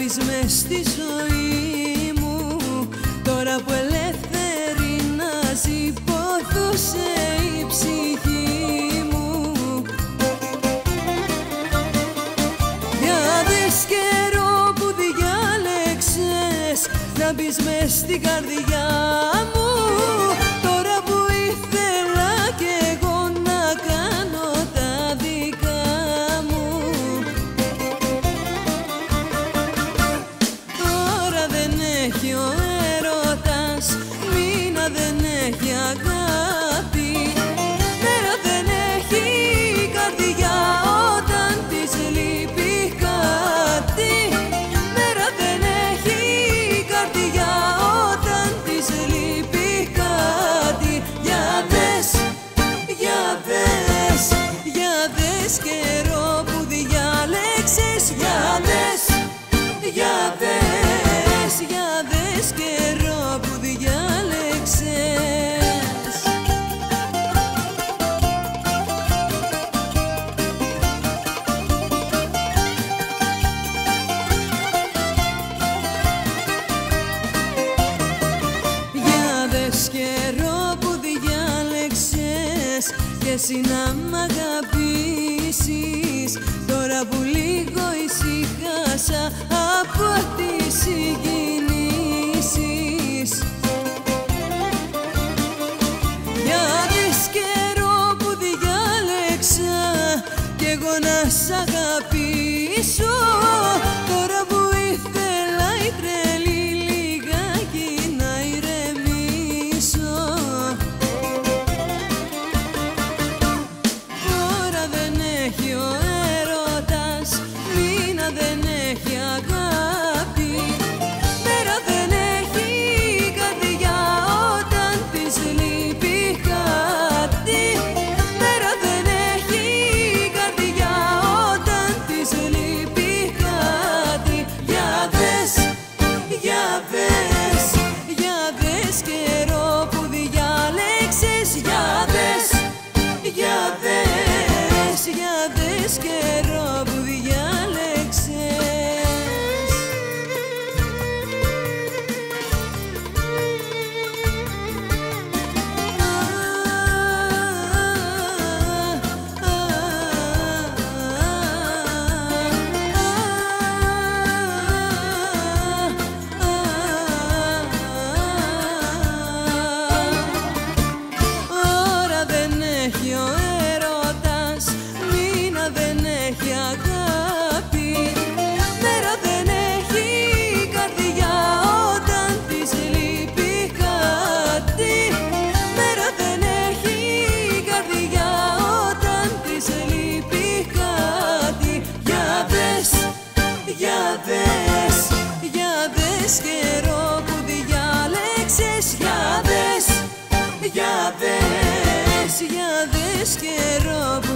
μπεις μες στη ζωή μου. Τώρα που ελεύθερη να ζυπωθούσε η ψυχή μου. Για καιρό που διάλεξες Να μπεις μες στην καρδιά μου. δες, για δες και και εσύ να μ' αγαπήσεις. Τώρα που λίγο ησυχάσα από τις συγκινήσεις. Για δες καιρό που διάλεξα και εγώ να σ' αγαπήσω. es έπαιξες Για δες, για δες, για δες και ρόμπι